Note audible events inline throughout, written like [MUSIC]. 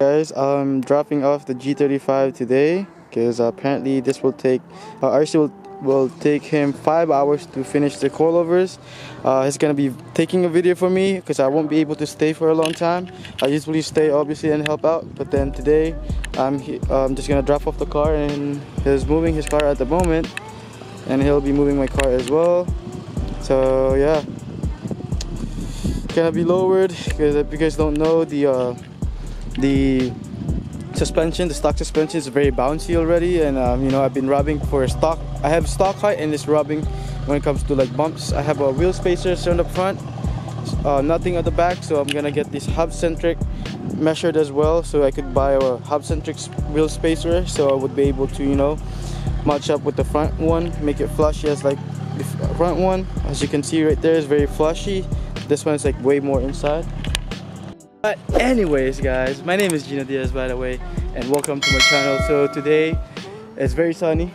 Guys, I'm dropping off the G35 today because apparently this will take, uh, RC will, will take him five hours to finish the coilovers. Uh, he's gonna be taking a video for me because I won't be able to stay for a long time. I usually stay obviously and help out, but then today I'm, I'm just gonna drop off the car and he's moving his car at the moment and he'll be moving my car as well. So yeah, gonna be lowered because if you guys don't know the uh, the suspension the stock suspension is very bouncy already and um, you know I've been rubbing for stock. I have stock height and it's rubbing when it comes to like bumps. I have a wheel spacers on the front uh, nothing at the back so I'm gonna get this hub centric measured as well so I could buy a hub centric wheel spacer so I would be able to you know match up with the front one make it flushy as like the front one. As you can see right there is very flushy. This one is like way more inside but anyways guys, my name is Gino Diaz by the way and welcome to my channel. So today it's very sunny,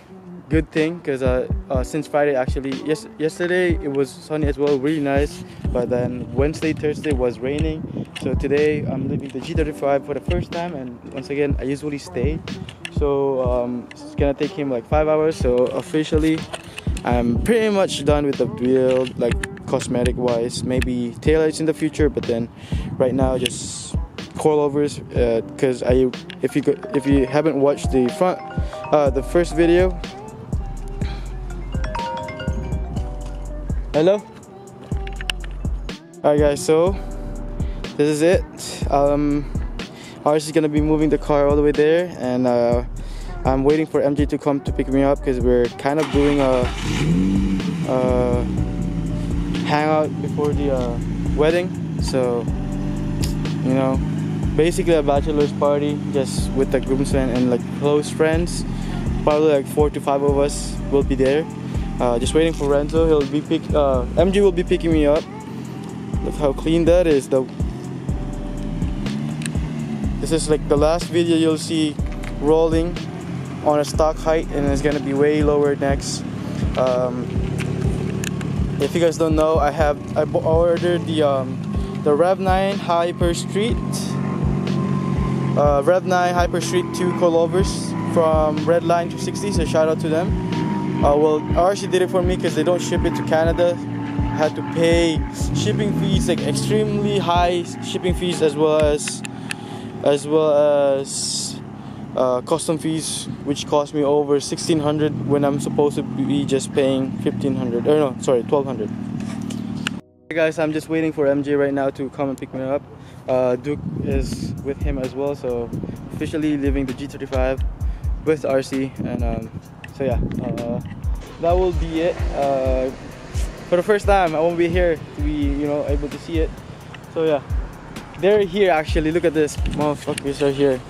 good thing because uh, uh, since Friday actually, yes, yesterday it was sunny as well, really nice. But then Wednesday, Thursday was raining. So today I'm leaving the G35 for the first time and once again I usually stay. So um, it's gonna take him like five hours. So officially I'm pretty much done with the build like cosmetic wise maybe taillights in the future but then right now just coilovers because uh, I if you if you haven't watched the front uh, the first video hello alright guys so this is it um ours is gonna be moving the car all the way there and uh, I'm waiting for MJ to come to pick me up because we're kind of doing a, a hangout before the uh, wedding. So, you know, basically a bachelor's party just with the groomsmen and like close friends. Probably like four to five of us will be there. Uh, just waiting for Renzo. He'll be pick. Uh, MJ will be picking me up. Look how clean that is. The this is like the last video you'll see rolling on a stock height, and it's gonna be way lower next. Um, if you guys don't know, I have I ordered the um, the Rev 9 Hyper Street uh, Rev 9 Hyper Street 2 coilovers from Redline 260. So shout out to them. Uh, well, RC did it for me because they don't ship it to Canada. I had to pay shipping fees, like extremely high shipping fees, as well as as well as uh, custom fees which cost me over 1600 when I'm supposed to be just paying 1500 or no sorry 1200 hey guys I'm just waiting for MJ right now to come and pick me up. Uh, Duke is with him as well so officially leaving the G35 with RC and um, so yeah uh, that will be it. Uh, for the first time I won't be here to be you know able to see it. So yeah they're here actually. Look at this motherfuckers are here.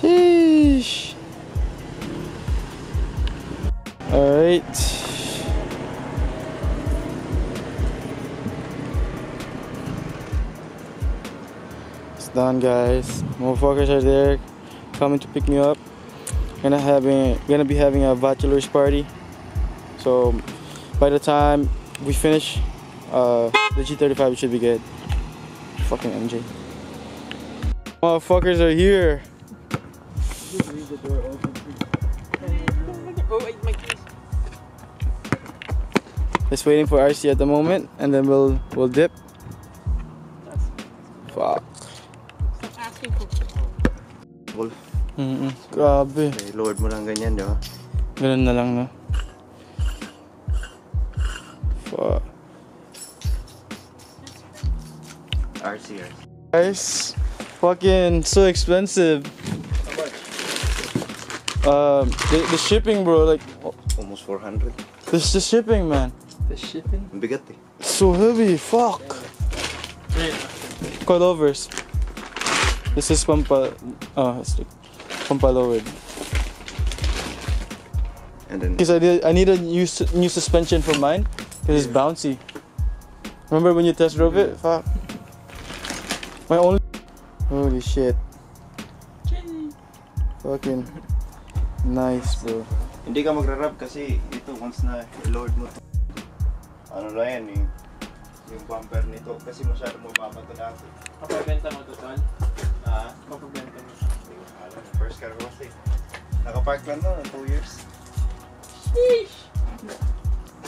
Sheesh. Alright. It's done guys. Motherfuckers are there coming to pick me up. Gonna having gonna be having a bachelor's party. So by the time we finish uh, the G35 it should be good. Fucking MJ. Motherfuckers are here. Just waiting for RC at the moment, and then we'll we'll dip. Mm -mm. Grabe. May load mo lang ganyan, di ba? Ganun na lang, no? Fuck. RC, RC. Guys, fucking so expensive. How much? Um, the, the shipping, bro, like Almost 400. this the shipping, man. the shipping. Bigat eh. So heavy, fuck. Coilovers. This is pampa. Oh, it's like pampa lowered. And then, Because I did, I need a new new suspension for mine because it's bouncy. Remember when you test drove it? Fuck. My only. Holy shit. Fucking nice, bro. hindi ka magra-rub kasi ito once na load mo to. Ano lang yan eh. Yung bumper nito kasi masyado mo babato dati. Kapag benta mo to, tol? Car kasi. Nakapark lang no, 2 years.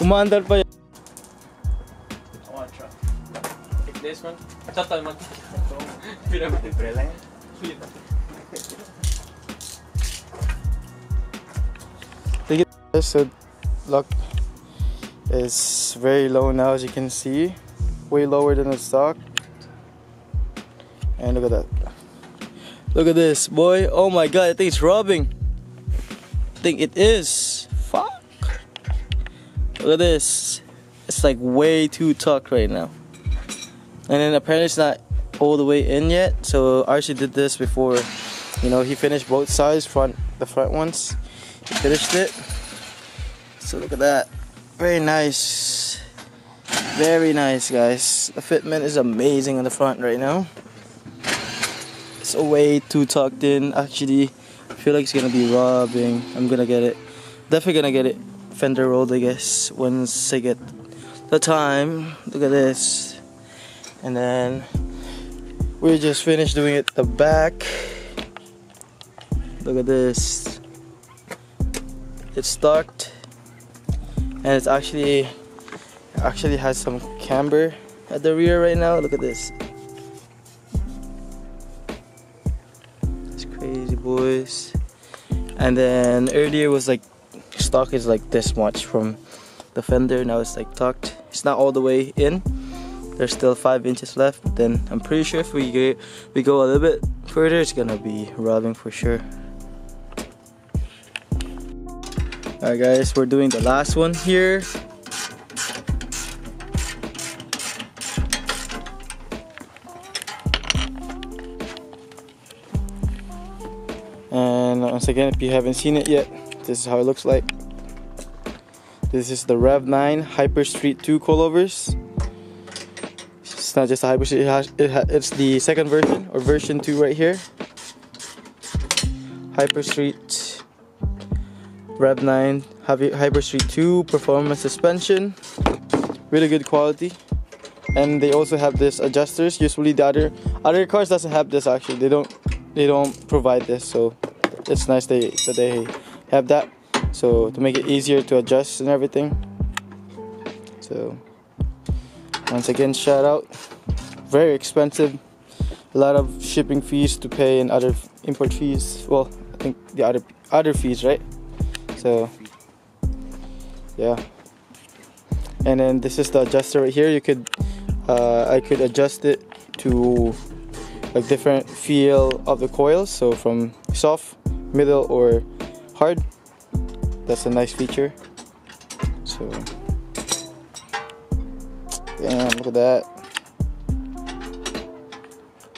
Umaandar pa yan. I want to try. Take this one. Total man. [LAUGHS] Pyramid. Libre lang yan. So luck is very low now as you can see. Way lower than the stock. And look at that. Look at this, boy. Oh my god, I think it's rubbing. I think it is. Fuck. Look at this. It's like way too tucked right now. And then apparently it's not all the way in yet. So RC did this before. You know, he finished both sides, front the front ones. He finished it. So look at that. Very nice. Very nice, guys. The fitment is amazing on the front right now. It's way too tucked in. Actually, I feel like it's gonna be rubbing. I'm gonna get it. Definitely gonna get it fender rolled, I guess, once I get the time. Look at this. And then we just finished doing it the back. Look at this. It's tucked and it's actually actually has some camber at the rear right now look at this boys and then earlier was like stock is like this much from the fender. Now it's like tucked. It's not all the way in. There's still five inches left. Then i'm pretty sure if we get we go a little bit further it's gonna be rubbing for sure. Alright guys, we're doing the last one here. Once again, if you haven't seen it yet, this is how it looks like. This is the Rev 9 Hyper Street 2 coilovers. It's not just a Hyper Street, it has, it it's the second version, or version 2 right here. Hyper Street Rev 9 Hyper Street 2 performance suspension. Really good quality. And they also have this adjusters. Usually the other other cars doesn't have this actually. They don't they don't provide this, so it's nice they that they have that. So to make it easier to adjust and everything. So once again shout out. Very expensive. A lot of shipping fees to pay and other import fees. Well, I think the other other fees, right? So yeah. And then this is the adjuster right here. You could uh, I could adjust it to like different feel of the coils. So from soft, middle, or hard. That's a nice feature. So damn, look at that.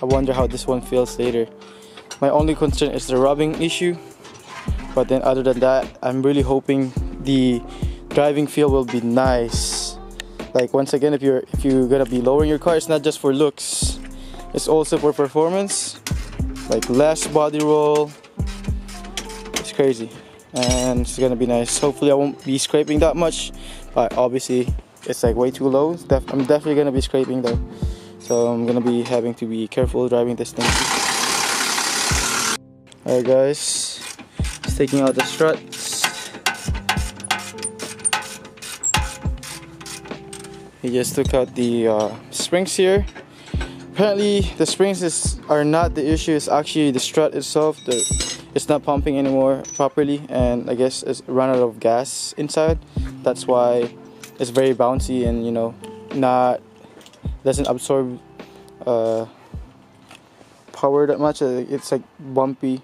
I wonder how this one feels later. My only concern is the rubbing issue. But then other than that, I'm really hoping the driving feel will be nice. Like once again, if you're if you're gonna be lowering your car, it's not just for looks. It's also for performance. Like less body roll. Crazy. And it's gonna be nice. Hopefully I won't be scraping that much. But obviously it's like way too low. Def I'm definitely gonna be scraping though. So I'm gonna be having to be careful driving this thing. Alright guys, just taking out the struts. He just took out the uh, springs here. Apparently the springs is, are not the issue, it's actually the strut itself. The, it's not pumping anymore properly and I guess it's run out of gas inside. That's why it's very bouncy and you know not doesn't absorb uh, power that much. Uh, It's like bumpy,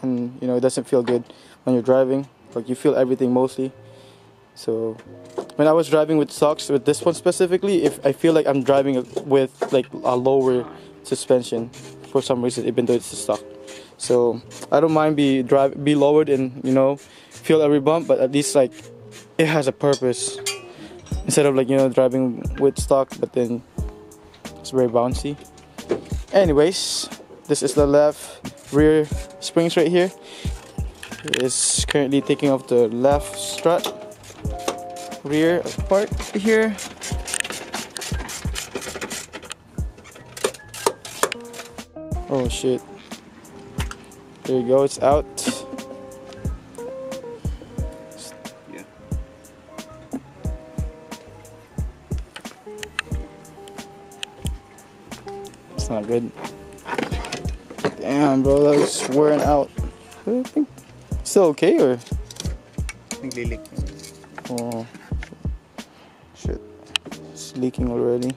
and you know it doesn't feel good when you're driving. Like you feel everything mostly. So when I was driving with socks with this one specifically, if I feel like I'm driving with like a lower suspension for some reason, even though it's a stock. So I don't mind be drive be lowered and you know feel every bump, but at least like it has a purpose instead of like you know driving with stock, but then it's very bouncy. Anyways, this is the left rear springs right here. It's currently taking off the left strut rear part here. Oh shit. There you go, it's out. Yeah. It's not good. Damn, bro, that was wearing out. I think still okay or? Naglilik. Oh, shit. It's leaking already.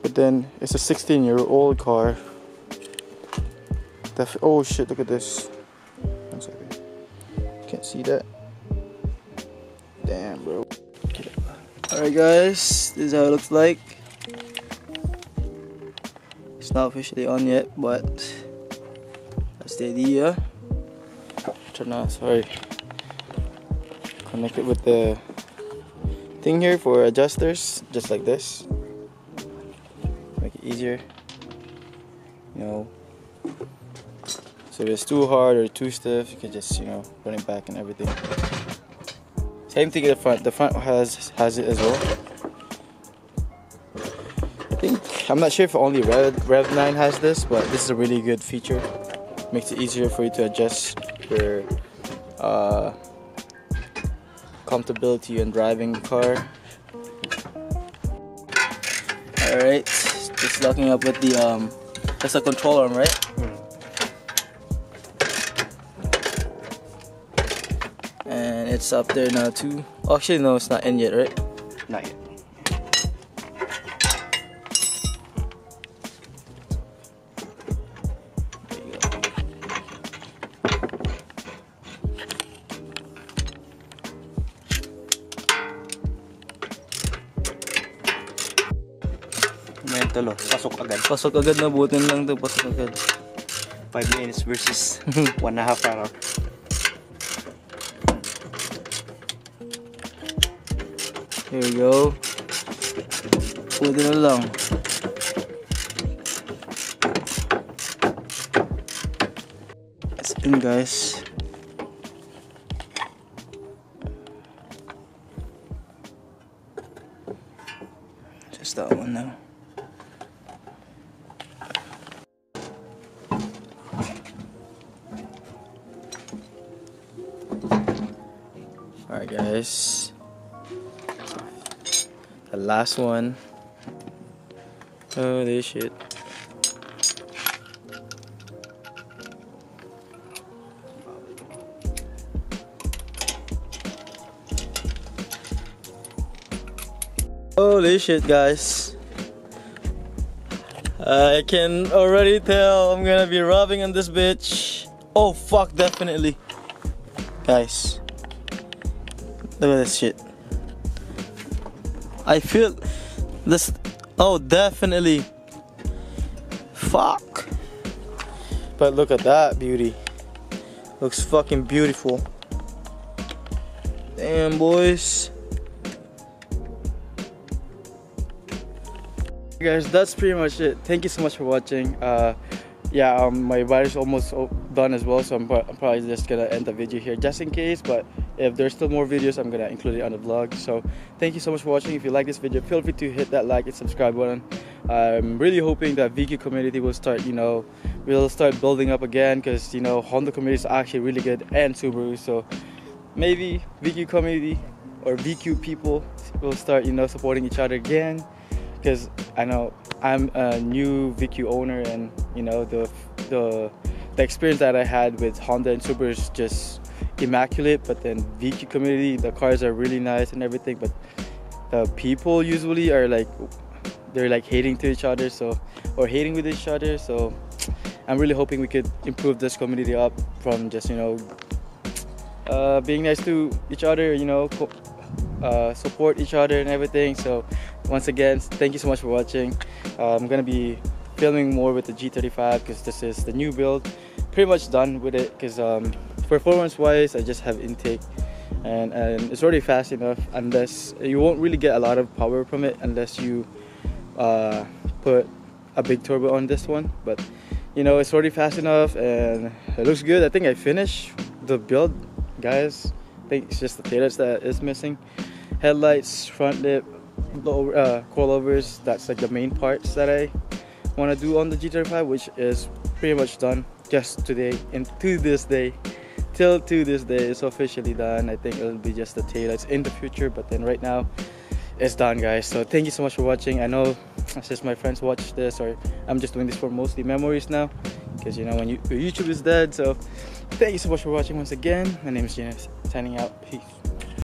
But then it's a 16 year old car. Def- oh shit, look at this. One second. Can't see that. Damn, bro. Alright, guys, this is how it looks like. It's not officially on yet, but that's the idea. Turn on, sorry connect it with the thing here for adjusters just like this make it easier you know if it's too hard or too stiff you can just you know run it back and everything same thing at the front the front has has it as well I think I'm not sure if only Rev, Rev 9 has this but this is a really good feature makes it easier for you to adjust your uh, comfortability when driving the car. Alright, just locking up with the um that's a control arm, right? It's up there now too. Oh, actually no, it's not in yet, right? Not yet. Ngayon tulo. Pasok agad. Pasok agad na butin lang to, pasok agad. 5 minutes versus [LAUGHS] 1 and a half hour. Here we go. Butin na lang. That's in guys. Just that one now. Alright guys. Last one. Oh this shit. Oh, Holy shit, guys. I can already tell I'm gonna be robbing on this bitch. Oh, fuck, definitely. Guys, look at this shit. I feel this. Oh, definitely. Fuck. But look at that beauty. Looks fucking beautiful. Damn, boys. guys that's pretty much it thank you so much for watching uh yeah um my battery's almost done as well so I'm, I'm probably just gonna end the video here just in case but if there's still more videos i'm gonna include it on the vlog so thank you so much for watching. If you like this video feel free to hit that like and subscribe button. I'm really hoping that vq community will start you know will start building up again because you know honda community is actually really good and subaru. So maybe vq community or vq people will start you know supporting each other again. Because I know I'm a new VQ owner, and you know the the the experience that I had with Honda and Subaru is just immaculate. But then VQ community, the cars are really nice and everything, but the people usually are like they're like hating to each other, so or hating with each other. So I'm really hoping we could improve this community up from just you know uh, being nice to each other, you know, uh, support each other and everything. So once again, thank you so much for watching. Uh, I'm gonna be filming more with the G35 because this is the new build. Pretty much done with it because um, performance-wise, I just have intake. And, and it's already fast enough unless you won't really get a lot of power from it unless you uh, put a big turbo on this one. But you know it's already fast enough and it looks good. I think I finished the build guys. I think it's just the tailors that is missing. Headlights front lip low, uh, coilovers that's like the main parts that I want to do on the G35 which is pretty much done just today and to this day till to this day it's officially done. I think it'll be just the taillights in the future but then right now it's done guys. So thank you so much for watching. I know [LAUGHS] since my friends watch this or i'm just doing this for mostly memories now because you know when you, youtube is dead. So thank you so much for watching once again. My name is Gino signing out. Peace